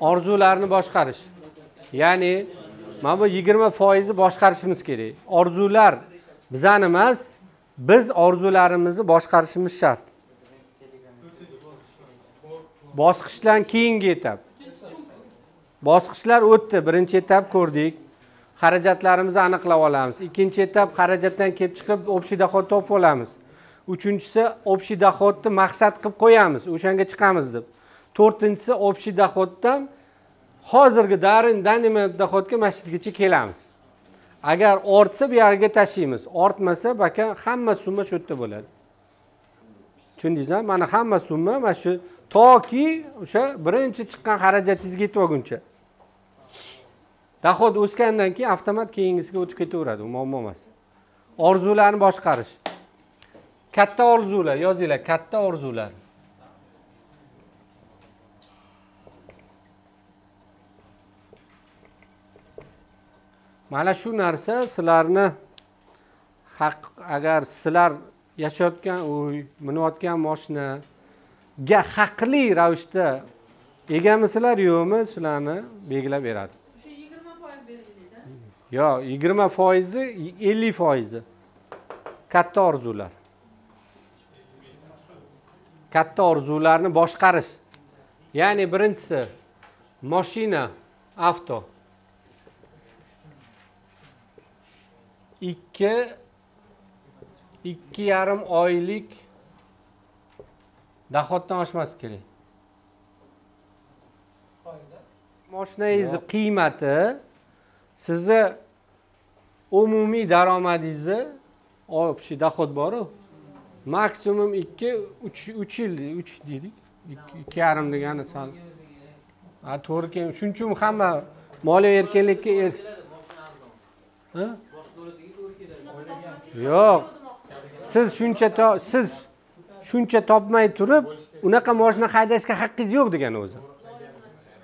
orzularni boshqarish. Ya'ni mana bu yigirma foizni boshqarishimiz kerak. Orzular bizani emas biz orzularimizni boshqarishimiz shart. Bosqichdan keyingi etap. Bosqichlar o'tdi birinchi etap ko'rdik. Xarajatlarimizni aniqlab olamiz. Ikkinchi etap xarajatdan kelib chiqib общий доход topib olamiz. Uchinchisi общий доходni maqsad qilib qo'yamiz o'shanga chiqamiz deb. To'rtinchisi общий доходdan hozirgi darin данный доходga masjidgacha kelamiz. Agar ortsa bu yog'iga tashlaymiz. Ortmasa baka hamma summa shu yerda bo'ladi. Tushundingizmi mana hamma summa mana shu toki o'sha birinchi chiqqan xarajatingizga yetib olguncha dohod o'sgandan keyin avtomat keyingisiga o'tib ketaveradi u muammo emas orzularni boshqarish. Katta orzular yozinglar katta orzular. Mana shu narsa sizlarni haq agar sizlar yashayotgan uy minayotgan moshinaga haqli ravishda egamisizlar yo'qmi sizlarni belgilab beradi? O'sha yigirma foiz belgilaydi. yo'q yigirma foizi ellik foizi. Katta orzular. Katta orzularni boshqarish. Ya'ni birinchisi moshina avto ikki ikki yarim oylik dohoddan oshmasi kerak? Moshinangizni qiymati sizni umumiy daromadingizni общий доход boru maksimum ikki uch uch yil uch deydik ikki yarim degani sal. Ha to'g'ri keyin shuning uchun hamma moliya erkinlikka er Ha? Yo'q. Siz shuncha siz shuncha topmay turib unaqa moshina haydashga haqqingiz yo'q degani o'zi.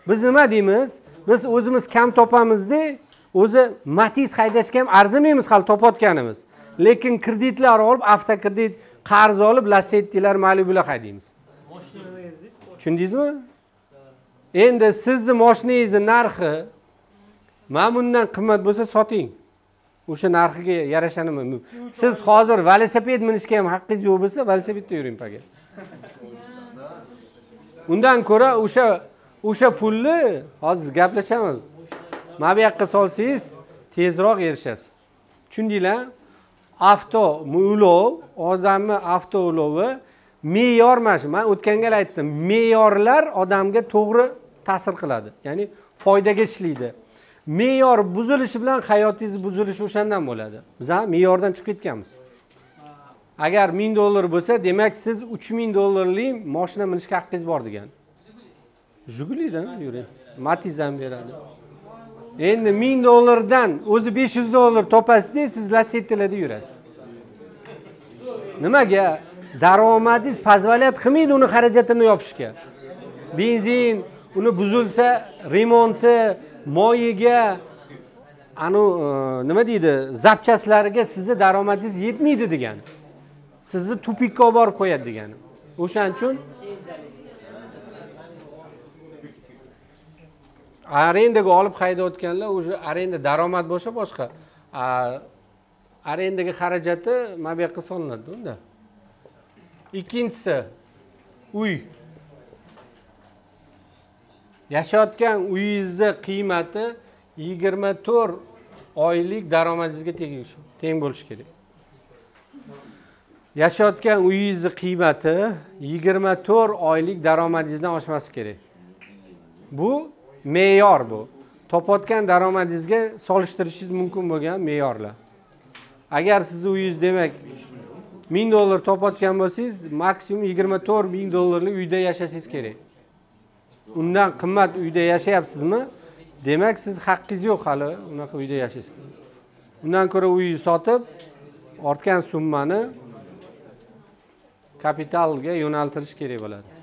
Biz nima deymiz? Biz o'zimiz kam topamizda o'zi matiz haydashga ham arzimaymiz hali topayotganimiz lekin kreditlar olib avtokredit qarz olib lasettilar malibular haydaymiz. Tushundingizmi? Endi sizni moshinangizni narxi mana bundan qimmat bo'lsa soting. O'sha narxiga yarashani mumkin siz hozir velosiped minishga ham haqqingiz yo'q bo'lsa velosipedda yuring paga undan ko'ra o'sha o'sha pulni hozir gaplashamiz. Mana bu yoqqa solsangiz tezroq erishasiz. Tushundinglar? Avto ulov odamni avto ulovi me'yor mana shu. Man o'tgan gal aytdim me'yorlar odamga to'g'ri ta'sir qiladi. Ya'ni foydaga ishlaydi. Me'yor buzilishi bilan hayotingiz buzilishi o'shandan bo'ladi. Biz ham me'yordan chiqib ketganmiz. Agar ming dollar bo'lsa demak siz uch ming dollarlik moshina minishga haqqingiz bor degani jigulidan yuring matiz ham beradi. Endi ming dollardan o'zi besh yuz dollar topasizda siz lasettilarda yurasiz. Nimaga? Daromadingiz позволять qilmaydi uni xarajatini yopishga. Benzin uni buzilsa remonti moyiga anu e, nima deydi zapchaslariga sizni daromadingiz yetmaydi degani sizni tupikka olib borib qo'yadi degani o'shaning uchun arendaga olib haydayotganlar уже arenda daromad bo'lsa boshqa. Arendaga xarajati mana bu yoqqa solinadi unda. Ikkinchisi uy. Yashayotgan uyingizni qiymati yigirma to'rt oylik daromadingizga teng bo'lishi kerak. Yashayotgan uyingizni qiymati yigirma to'rt oylik daromadingizdan oshmasi kerak. Bu me'yor bu. Topayotgan daromadingizga solishtirishingiz mumkin bo'lgan me'yorlar. Agar sizni uyingiz demak ming dollar topayotgan bo'lsangiz maksimum yigirma to'rt ming dollarlik uyda yashashingiz kerak. Undan qimmat uyda yashayapsizmi? Demak siz haqqingiz yo'q hali unaqa uyda yashashga undan ko'ra uyni sotib ortgan summani kapitalga yo'naltirish kerak bo'ladi.